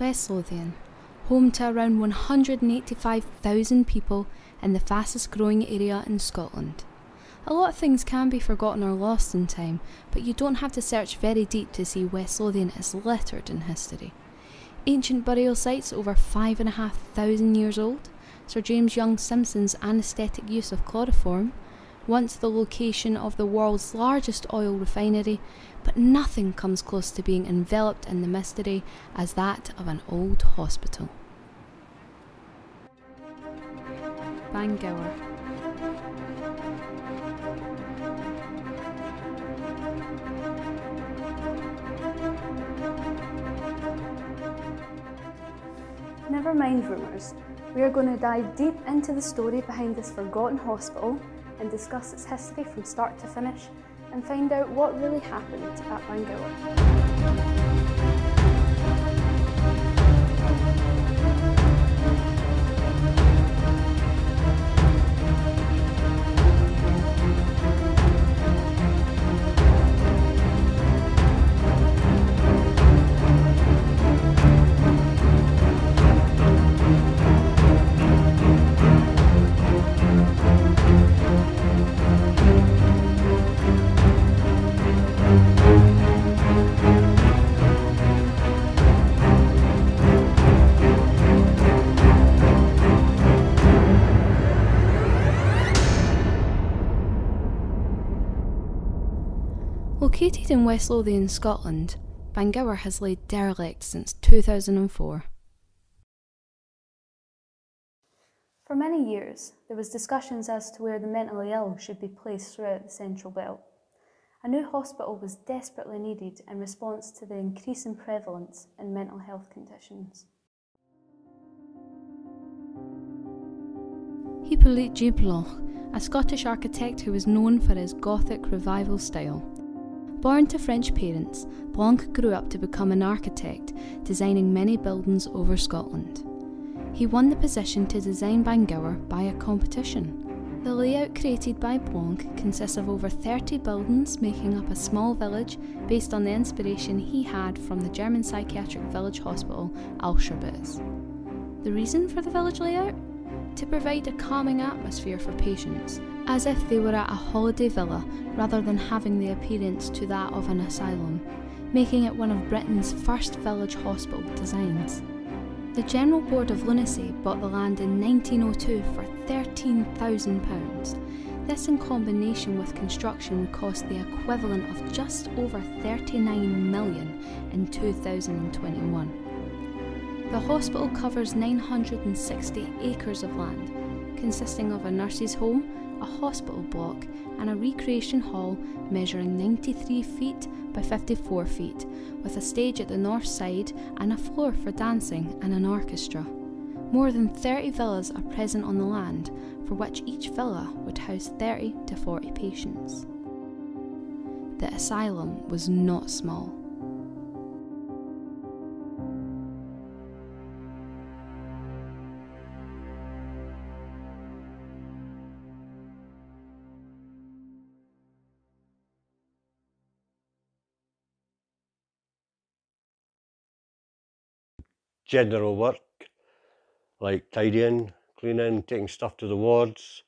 West Lothian, home to around 185,000 people and the fastest growing area in Scotland. A lot of things can be forgotten or lost in time, but you don't have to search very deep to see West Lothian is littered in history. Ancient burial sites over five and a half thousand years old, Sir James Young Simpson's anaesthetic use of chloroform, once the location of the world's largest oil refinery, but nothing comes close to being enveloped in the mystery as that of an old hospital. Bangour. Never mind rumours. We are going to dive deep into the story behind this forgotten hospital and discuss its history from start to finish and find out what really happened at Bangour. Located in West Lothian, Scotland, Bangour has laid derelict since 2004. For many years, there was discussions as to where the mentally ill should be placed throughout the Central Belt. A new hospital was desperately needed in response to the increasing prevalence in mental health conditions. Hippolyte J. Blanc, a Scottish architect who was known for his Gothic revival style. Born to French parents, Blanc grew up to become an architect, designing many buildings over Scotland. He won the position to design Bangour by a competition. The layout created by Blanc consists of over 30 buildings making up a small village based on the inspiration he had from the German psychiatric village hospital Alt-Scherbitz. The reason for the village layout? To provide a calming atmosphere for patients, as if they were at a holiday villa rather than having the appearance to that of an asylum, making it one of Britain's first village hospital designs. The General Board of Lunacy bought the land in 1902 for £13,000. This, in combination with construction, cost the equivalent of just over £39 million in 2021. The hospital covers 960 acres of land, consisting of a nurse's home, a hospital block, and a recreation hall measuring 93 feet by 54 feet, with a stage at the north side and a floor for dancing and an orchestra. More than 30 villas are present on the land, for which each villa would house 30 to 40 patients. The asylum was not small. General work like tidying, cleaning, taking stuff to the wards,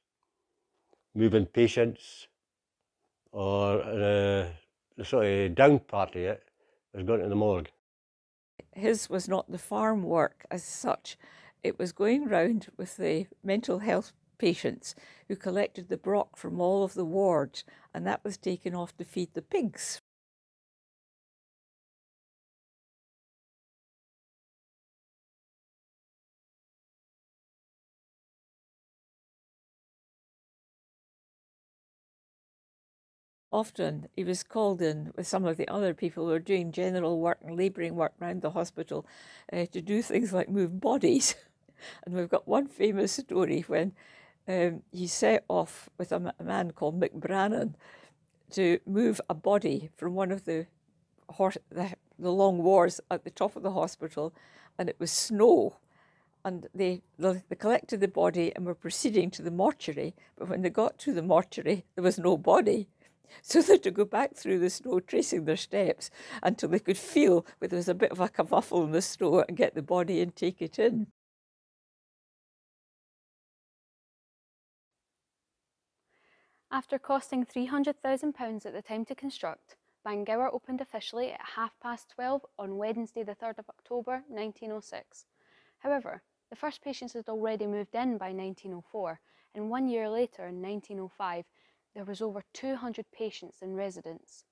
moving patients, or uh, the sort of down part of it was going to the morgue. His was not the farm work as such. It was going round with the mental health patients who collected the brock from all of the wards, and that was taken off to feed the pigs. Often he was called in with some of the other people who were doing general work and labouring work around the hospital uh, to do things like move bodies. and we've got one famous story when um, he set off with a, man called McBrannan to move a body from one of the, the, the long wards at the top of the hospital, and it was snow and they, they collected the body and were proceeding to the mortuary. But when they got to the mortuary, there was no body. So they had to go back through the snow, tracing their steps until they could feel where there was a bit of a kerfuffle in the snow and get the body and take it in. After costing £300,000 at the time to construct, Bangour opened officially at half past 12 on Wednesday, the 3rd of October 1906. However, the first patients had already moved in by 1904, and one year later, in 1905, there was over 200 patients in residence.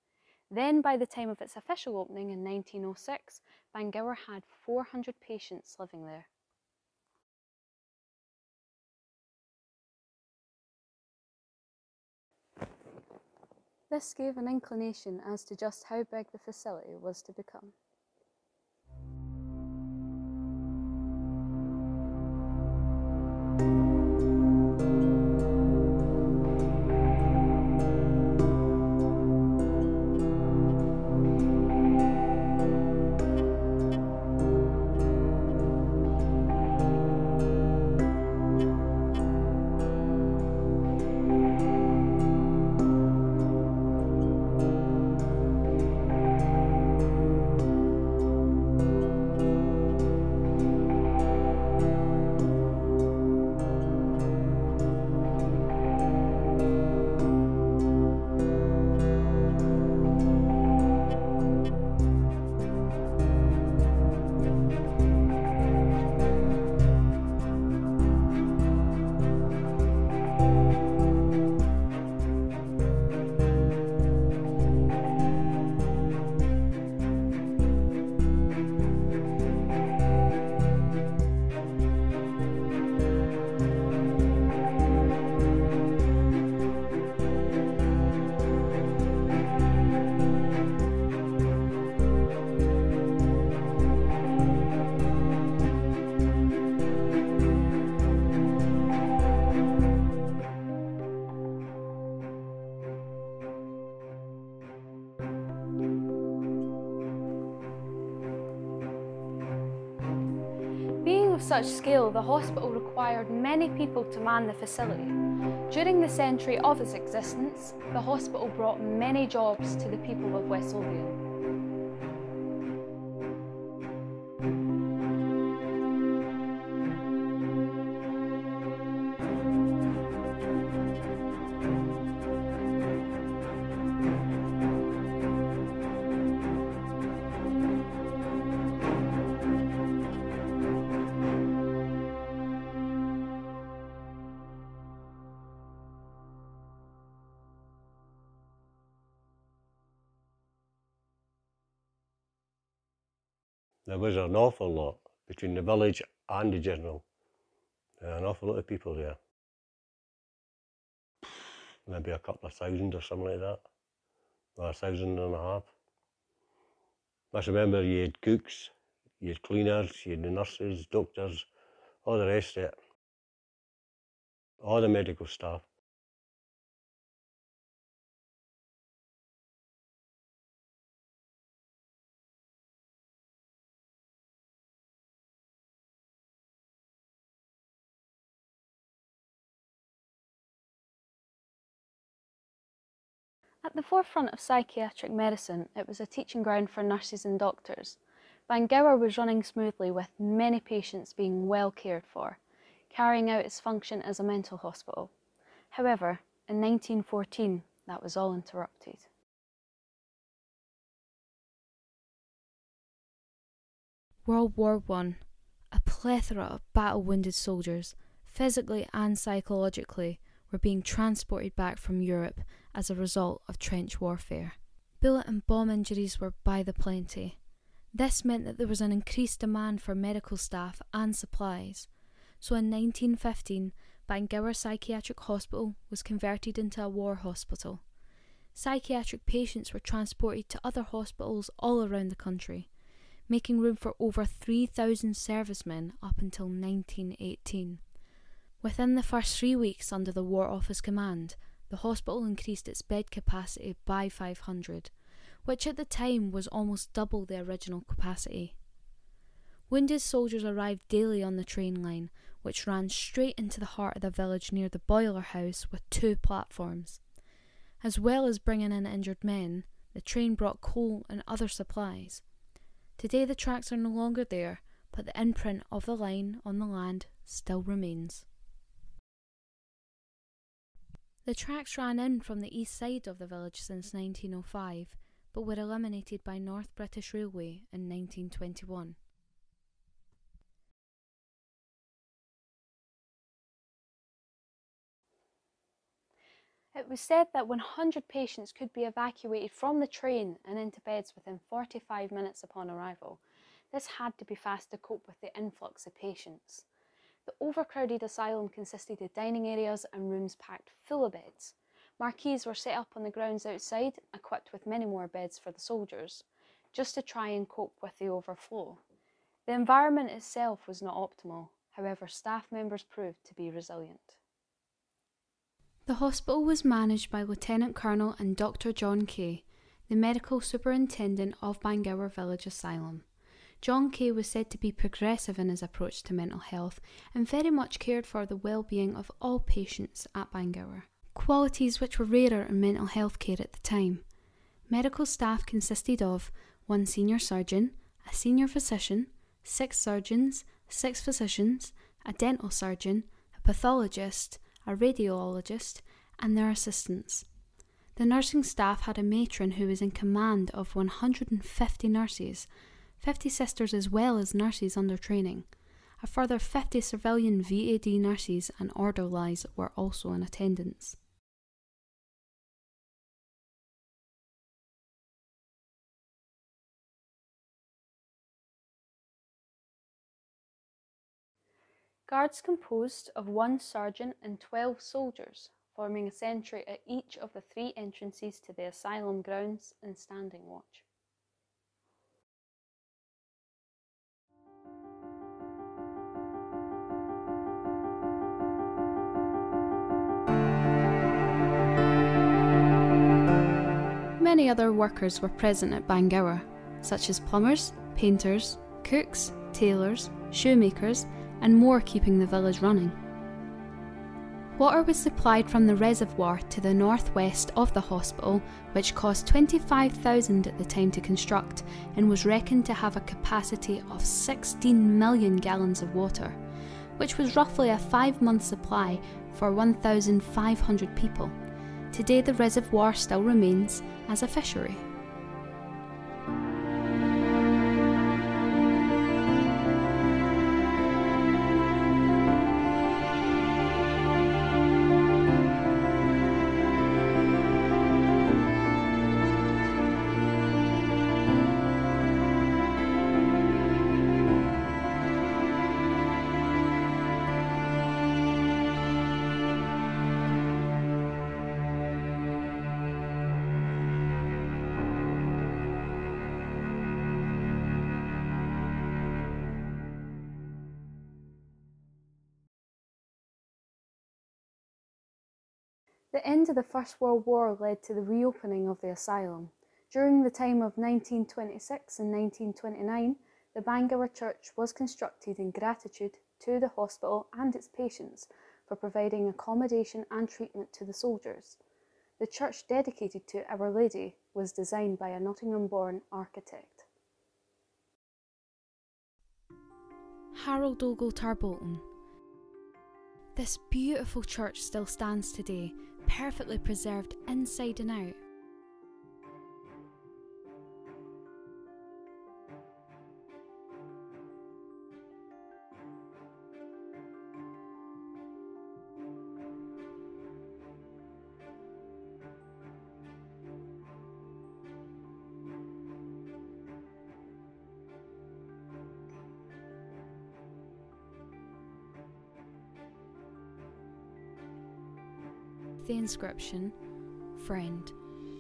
Then, by the time of its official opening in 1906, Bangour had 400 patients living there. This gave an inclination as to just how big the facility was to become. Such scale, the hospital required many people to man the facility. During the century of its existence, the hospital brought many jobs to the people of West Lothian. Was an awful lot between the village and the general. An awful lot of people there. Maybe a couple of thousand or something like that. Or a thousand and a half. I must remember you had cooks, you had cleaners, you had the nurses, doctors, all the rest of it. All the medical staff. At the forefront of psychiatric medicine, it was a teaching ground for nurses and doctors. Bangour was running smoothly with many patients being well cared for, carrying out its function as a mental hospital. However, in 1914, that was all interrupted. World War One, a plethora of battle wounded soldiers, physically and psychologically, were being transported back from Europe as a result of trench warfare. Bullet and bomb injuries were by the plenty. This meant that there was an increased demand for medical staff and supplies. So in 1915, Bangour Psychiatric Hospital was converted into a war hospital. Psychiatric patients were transported to other hospitals all around the country, making room for over 3,000 servicemen up until 1918. Within the first three weeks under the War Office command, the hospital increased its bed capacity by 500, which at the time was almost double the original capacity. Wounded soldiers arrived daily on the train line, which ran straight into the heart of the village near the boiler house with two platforms. As well as bringing in injured men, the train brought coal and other supplies. Today the tracks are no longer there, but the imprint of the line on the land still remains. The tracks ran in from the east side of the village since 1905, but were eliminated by North British Railway in 1921. It was said that 100 patients could be evacuated from the train and into beds within 45 minutes upon arrival. This had to be fast to cope with the influx of patients. The overcrowded asylum consisted of dining areas and rooms packed full of beds. Marquees were set up on the grounds outside, equipped with many more beds for the soldiers, just to try and cope with the overflow. The environment itself was not optimal, however, staff members proved to be resilient. The hospital was managed by Lieutenant Colonel and Dr. John Keay, the medical superintendent of Bangour Village Asylum. John Keay was said to be progressive in his approach to mental health and very much cared for the well-being of all patients at Bangour, qualities which were rarer in mental health care at the time. Medical staff consisted of one senior surgeon, a senior physician, six surgeons, six physicians, a dental surgeon, a pathologist, a radiologist, and their assistants. The nursing staff had a matron who was in command of 150 nurses 50 sisters as well as nurses under training. A further 50 civilian VAD nurses and orderlies were also in attendance. Guards composed of one sergeant and 12 soldiers, forming a sentry at each of the three entrances to the asylum grounds and standing watch. Many other workers were present at Bangour, such as plumbers, painters, cooks, tailors, shoemakers, and more keeping the village running. Water was supplied from the reservoir to the northwest of the hospital, which cost 25,000 at the time to construct and was reckoned to have a capacity of 16 million gallons of water, which was roughly a five month supply for 1,500 people. Today, the reservoir still remains as a fishery. End of the First World War led to the reopening of the asylum. During the time of 1926 and 1929, the Bangour Church was constructed in gratitude to the hospital and its patients for providing accommodation and treatment to the soldiers. The church dedicated to Our Lady was designed by a Nottingham born architect. Harold Ogle Tarbolton. This beautiful church still stands today, perfectly preserved inside and out. Inscription Friend,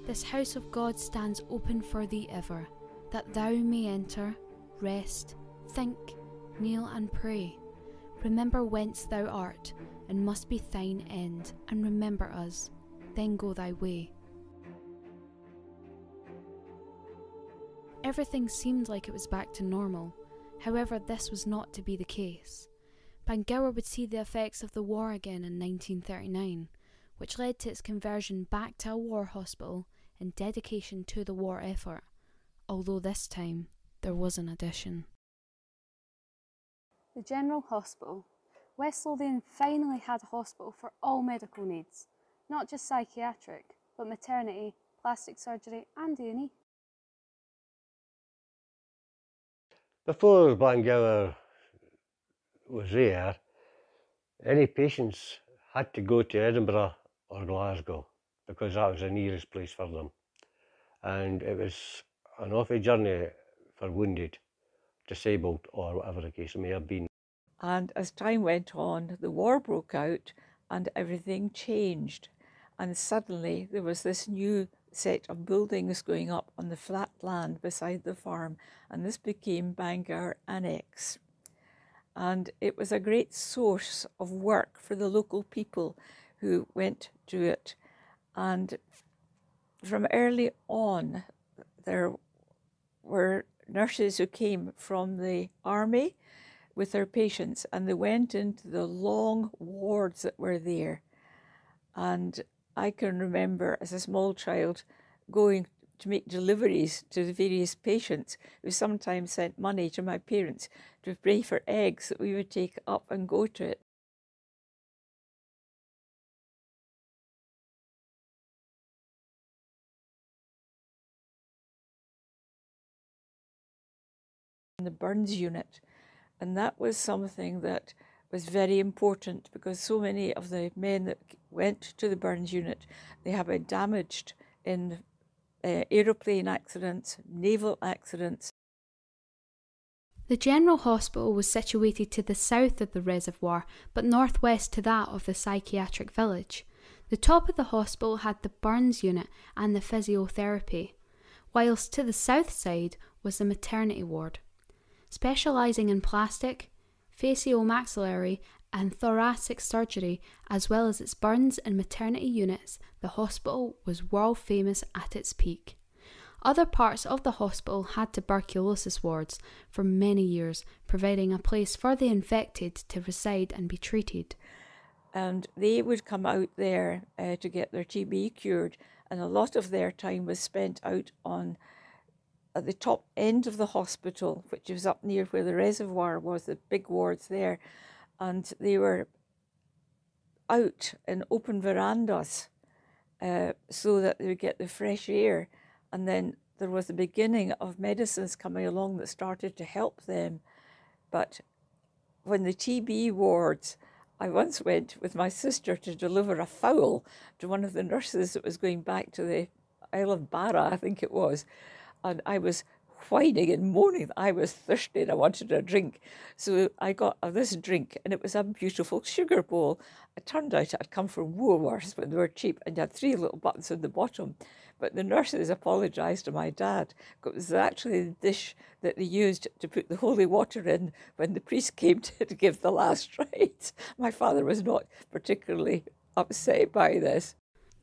this house of God stands open for thee ever, that thou may enter, rest, think, kneel, and pray. Remember whence thou art, and must be thine end, and remember us, then go thy way. Everything seemed like it was back to normal, however, this was not to be the case. Bangour would see the effects of the war again in 1939 which led to its conversion back to a war hospital in dedication to the war effort, although this time there was an addition. The General Hospital. West Lothian finally had a hospital for all medical needs, not just psychiatric, but maternity, plastic surgery and A&E. Before Bangour was there, any patients had to go to Edinburgh or Glasgow because that was the nearest place for them. And it was an awful journey for wounded, disabled, or whatever the case may have been. And as time went on, the war broke out and everything changed. And suddenly there was this new set of buildings going up on the flat land beside the farm, and this became Bangour Annex. And it was a great source of work for the local people who went to it. And from early on, there were nurses who came from the army with their patients and they went into the long wards that were there. And I can remember as a small child going to make deliveries to the various patients who sometimes sent money to my parents to pay for eggs that we would take up and go to it. The burns unit and that was something that was very important because so many of the men that went to the burns unit they have been damaged in uh, aeroplane accidents, naval accidents. The General Hospital was situated to the south of the reservoir, but northwest to that of the psychiatric village. The top of the hospital had the burns unit and the physiotherapy, whilst to the south side was the maternity ward. Specialising in plastic, facial-maxillary, and thoracic surgery, as well as its burns and maternity units, the hospital was world famous at its peak. Other parts of the hospital had tuberculosis wards for many years, providing a place for the infected to reside and be treated. And they would come out there uh, to get their TB cured, and a lot of their time was spent out on at the top end of the hospital, which was up near where the reservoir was, the big wards there and they were out in open verandas uh, so that they would get the fresh air. And then there was the beginning of medicines coming along that started to help them. But when the TB wards, I once went with my sister to deliver a fowl to one of the nurses that was going back to the Isle of Barra, I think it was. And I was whining and moaning I was thirsty and I wanted a drink. So I got this drink and it was a beautiful sugar bowl. It turned out it had come from Woolworths when they were cheap and had three little buttons on the bottom. But the nurses apologised to my dad because it was actually the dish that they used to put the holy water in when the priest came to, to give the last rites. My father was not particularly upset by this.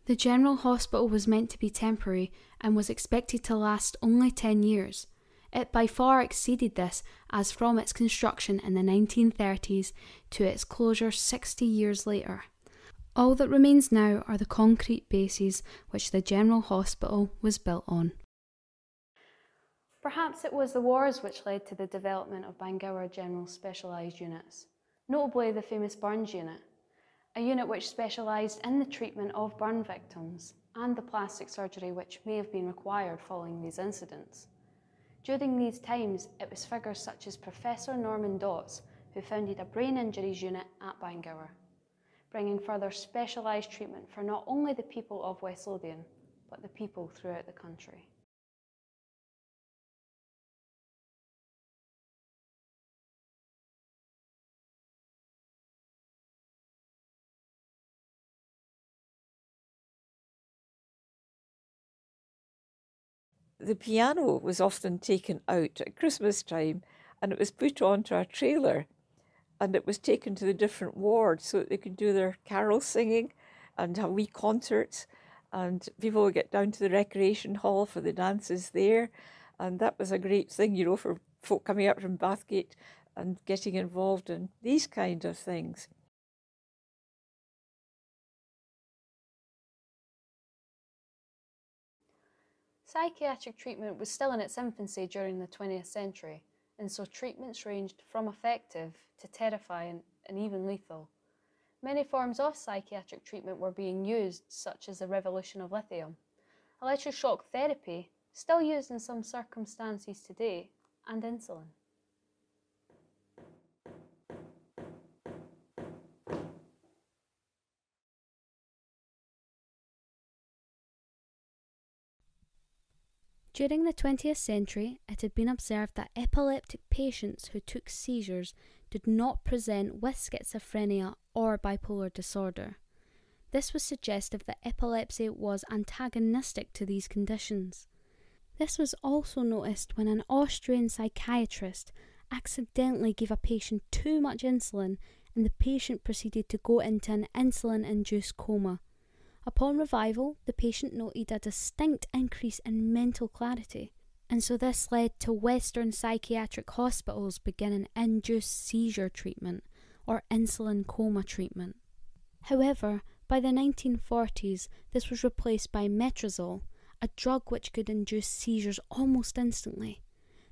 The General Hospital was meant to be temporary and was expected to last only 10 years. It by far exceeded this, as from its construction in the 1930s to its closure 60 years later. All that remains now are the concrete bases which the General Hospital was built on. Perhaps it was the wars which led to the development of Bangour General Specialised Units, notably the famous Burns Unit, a unit which specialised in the treatment of burn victims and the plastic surgery which may have been required following these incidents. During these times, it was figures such as Professor Norman Dott who founded a brain injuries unit at Bangour, bringing further specialised treatment for not only the people of West Lothian, but the people throughout the country. The piano was often taken out at Christmas time and it was put onto a trailer and it was taken to the different wards so that they could do their carol singing and have wee concerts and people would get down to the recreation hall for the dances there and that was a great thing you know for folk coming up from bathgate and getting involved in these kind of things Psychiatric treatment was still in its infancy during the 20th century, and so treatments ranged from effective to terrifying and even lethal. Many forms of psychiatric treatment were being used, such as the revolution of lithium. Electroshock therapy, still used in some circumstances today, and insulin. During the 20th century, it had been observed that epileptic patients who took seizures did not present with schizophrenia or bipolar disorder. This was suggestive that epilepsy was antagonistic to these conditions. This was also noticed when an Austrian psychiatrist accidentally gave a patient too much insulin and the patient proceeded to go into an insulin induced coma. Upon revival, the patient noted a distinct increase in mental clarity, and so this led to Western psychiatric hospitals beginning induced seizure treatment or insulin coma treatment. However, by the 1940s, this was replaced by metrazole, a drug which could induce seizures almost instantly.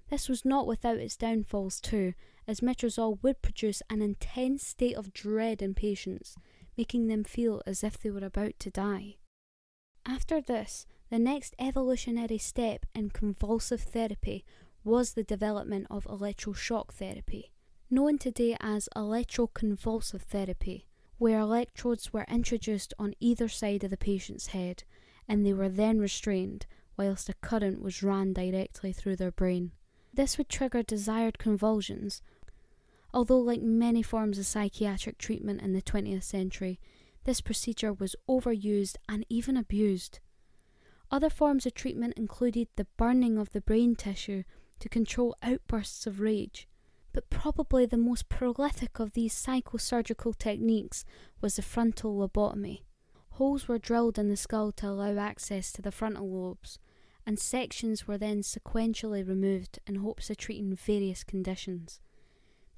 This was not without its downfalls, too, as metrazole would produce an intense state of dread in patients, making them feel as if they were about to die. After this, the next evolutionary step in convulsive therapy was the development of electroshock therapy, known today as electroconvulsive therapy, where electrodes were introduced on either side of the patient's head and they were then restrained whilst a current was ran directly through their brain. This would trigger desired convulsions, Although, like many forms of psychiatric treatment in the 20th century, this procedure was overused and even abused. Other forms of treatment included the burning of the brain tissue to control outbursts of rage, but probably the most prolific of these psychosurgical techniques was the frontal lobotomy. Holes were drilled in the skull to allow access to the frontal lobes, and sections were then sequentially removed in hopes of treating various conditions.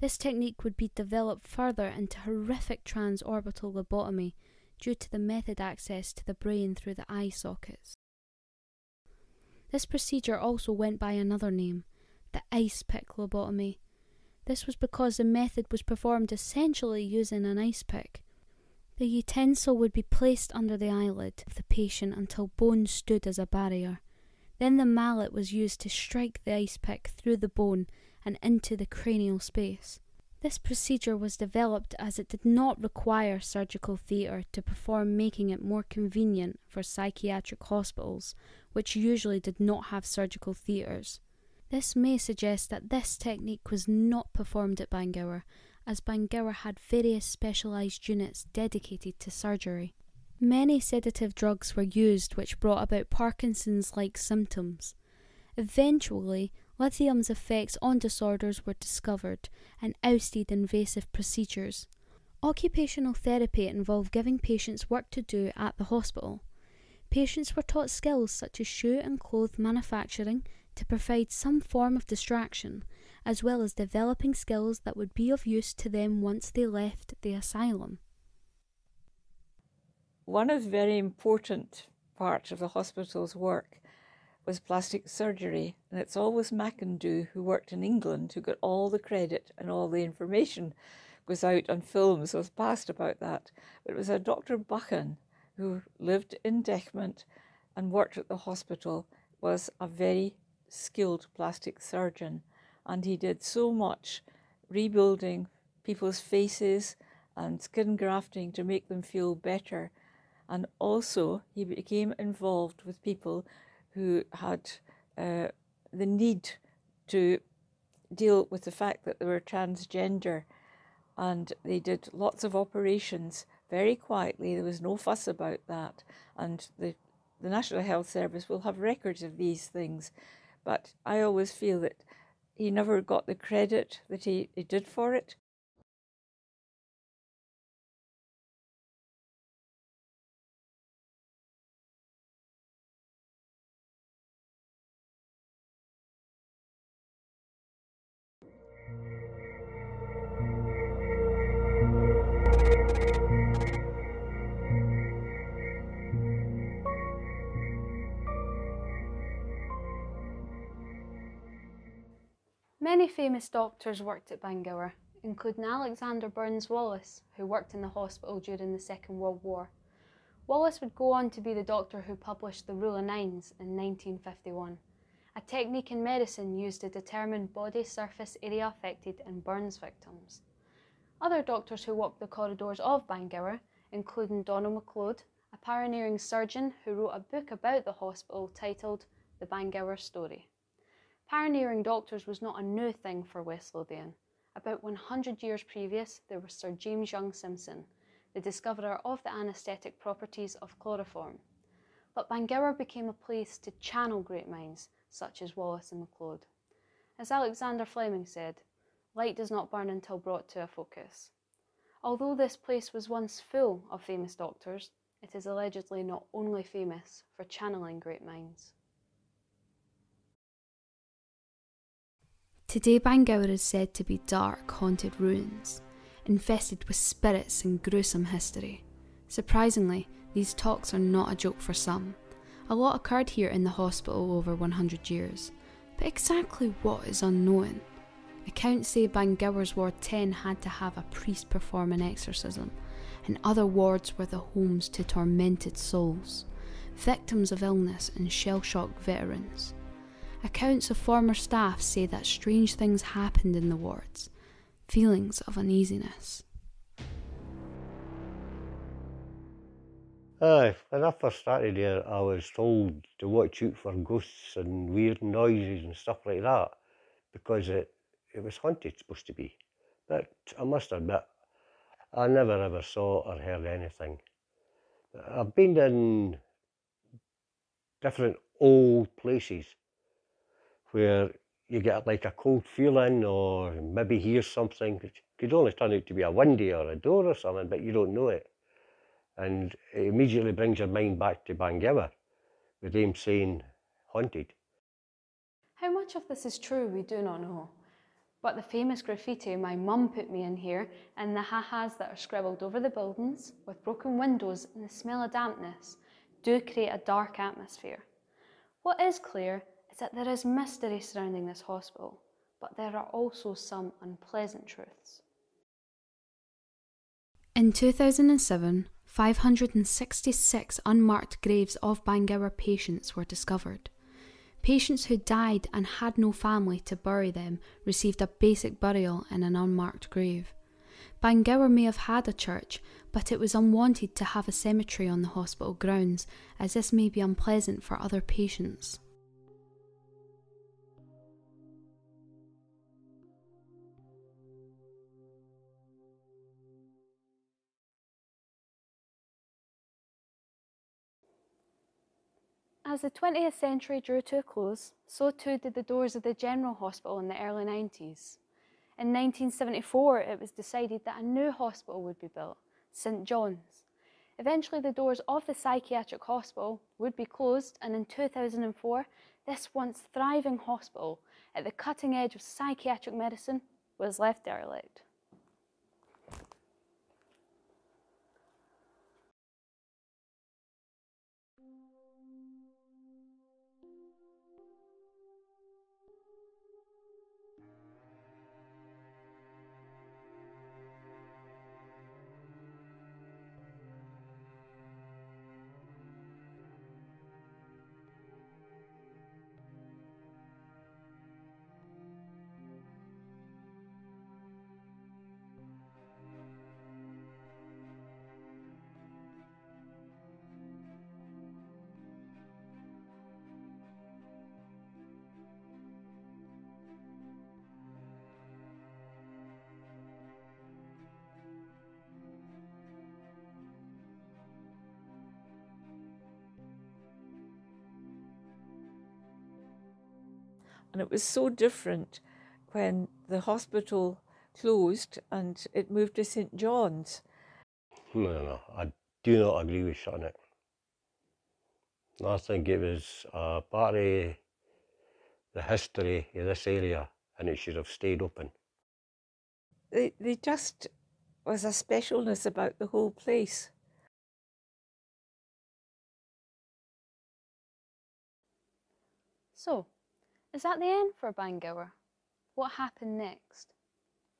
This technique would be developed further into horrific transorbital lobotomy due to the method access to the brain through the eye sockets. This procedure also went by another name, the ice pick lobotomy. This was because the method was performed essentially using an ice pick. The utensil would be placed under the eyelid of the patient until bone stood as a barrier. Then the mallet was used to strike the ice pick through the bone and into the cranial space. This procedure was developed as it did not require surgical theatre to perform, making it more convenient for psychiatric hospitals, which usually did not have surgical theatres. This may suggest that this technique was not performed at Bangour, as Bangour had various specialised units dedicated to surgery. Many sedative drugs were used which brought about Parkinson's like symptoms. Eventually, Lithium's effects on disorders were discovered and ousted invasive procedures. Occupational therapy involved giving patients work to do at the hospital. Patients were taught skills such as shoe and cloth manufacturing to provide some form of distraction, as well as developing skills that would be of use to them once they left the asylum. One of the very important parts of the hospital's work was plastic surgery, and it's always McIndoe, who worked in England, who got all the credit and all the information goes out on films was passed about that. But it was a Dr. Buchan who lived in Dechmont and worked at the hospital, was a very skilled plastic surgeon, and he did so much rebuilding people's faces and skin grafting to make them feel better. And also, he became involved with people who had uh, the need to deal with the fact that they were transgender. And they did lots of operations very quietly. There was no fuss about that. And the, the National Health Service will have records of these things. But I always feel that he never got the credit that he, he did for it. Many famous doctors worked at Bangour, including Alexander Burns Wallace, who worked in the hospital during the Second World War. Wallace would go on to be the doctor who published the Rule of Nines in 1951, a technique in medicine used to determine body surface area affected in burns victims. Other doctors who walked the corridors of Bangour, including Donald MacLeod, a pioneering surgeon who wrote a book about the hospital titled The Bangour Story. Pioneering doctors was not a new thing for West Lothian. About 100 years previous, there was Sir James Young Simpson, the discoverer of the anaesthetic properties of chloroform. But Bangour became a place to channel great minds such as Wallace and MacLeod. As Alexander Fleming said, light does not burn until brought to a focus. Although this place was once full of famous doctors, it is allegedly not only famous for channeling great minds. Today, Bangour is said to be dark, haunted ruins, infested with spirits and gruesome history. Surprisingly, these talks are not a joke for some. A lot occurred here in the hospital over 100 years, but exactly what is unknown. Accounts say Bangour's Ward 10 had to have a priest perform an exorcism, and other wards were the homes to tormented souls, victims of illness and shell shock veterans. Accounts of former staff say that strange things happened in the wards, feelings of uneasiness. Aye, when I first started here, I was told to watch out for ghosts and weird noises and stuff like that because it, it was haunted, supposed to be. But I must admit, I never ever saw or heard anything. I've been in different old places where you get like a cold feeling or maybe hear something. It could only turn out to be a window or a door or something, but you don't know it. And it immediately brings your mind back to Bangour with them saying haunted. How much of this is true, we do not know. But the famous graffiti my mum put me in here and the ha-has that are scribbled over the buildings with broken windows and the smell of dampness do create a dark atmosphere. What is clear is that there is mystery surrounding this hospital, but there are also some unpleasant truths. In 2007, 566 unmarked graves of Bangour patients were discovered. Patients who died and had no family to bury them received a basic burial in an unmarked grave. Bangour may have had a church, but it was unwanted to have a cemetery on the hospital grounds, as this may be unpleasant for other patients. As the 20th century drew to a close, so too did the doors of the General Hospital in the early 90s. In 1974, it was decided that a new hospital would be built, St John's. Eventually, the doors of the psychiatric hospital would be closed, and in 2004, this once thriving hospital at the cutting edge of psychiatric medicine was left derelict. And it was so different when the hospital closed and it moved to St John's. No, no, I do not agree with shutting it. I think it was a part of the history of this area and it should have stayed open. They, they just was a specialness about the whole place. So, is that the end for Bangour? what happened next?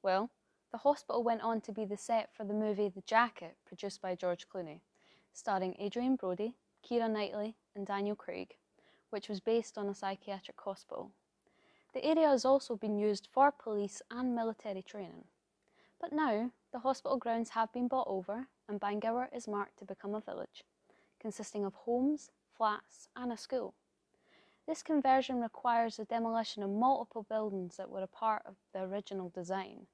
Well, the hospital went on to be the set for the movie The Jacket, produced by George Clooney, starring Adrien Brody, Keira Knightley, and Daniel Craig, which was based on a psychiatric hospital. The area has also been used for police and military training. But now, the hospital grounds have been bought over and Bangour is marked to become a village, consisting of homes, flats, and a school. This conversion requires the demolition of multiple buildings that were a part of the original design.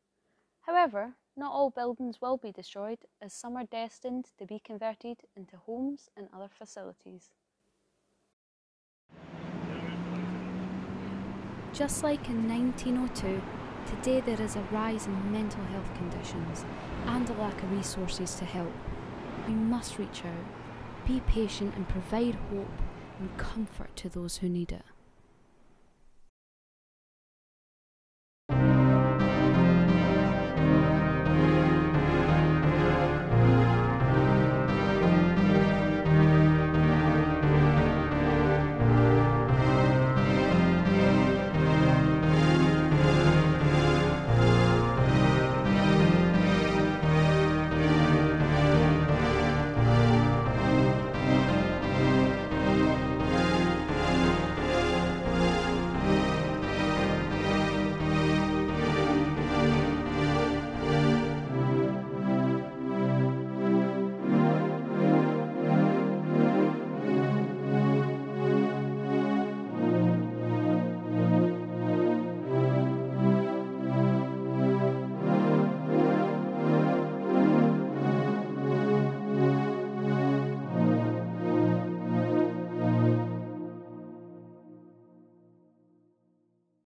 However, not all buildings will be destroyed as some are destined to be converted into homes and other facilities. Just like in 1902, today there is a rise in mental health conditions and a lack of resources to help. We must reach out, be patient, and provide hope and comfort to those who need it.